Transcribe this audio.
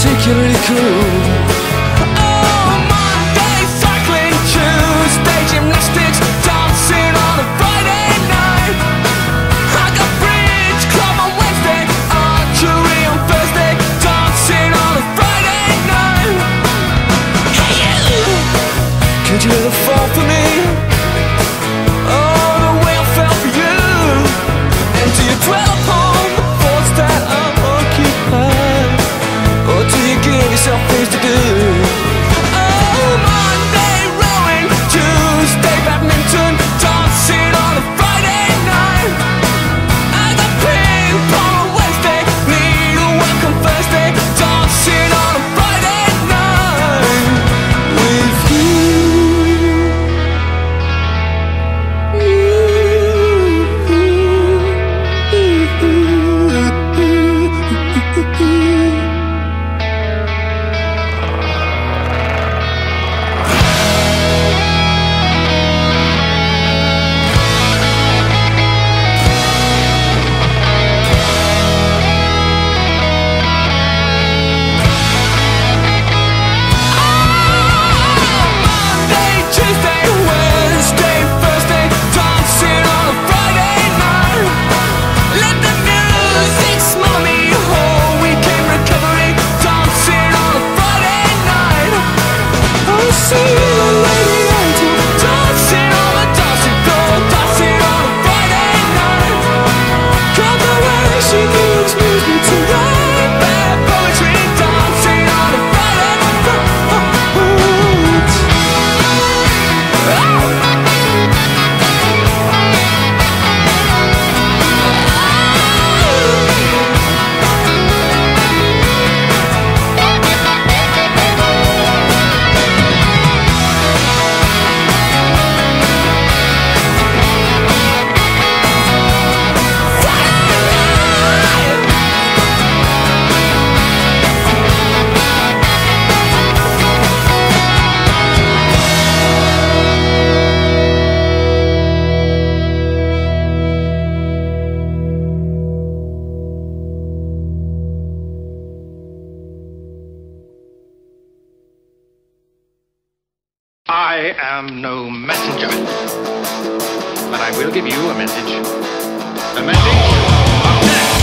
particularly cruel I am no messenger. But I will give you a message. A message of death.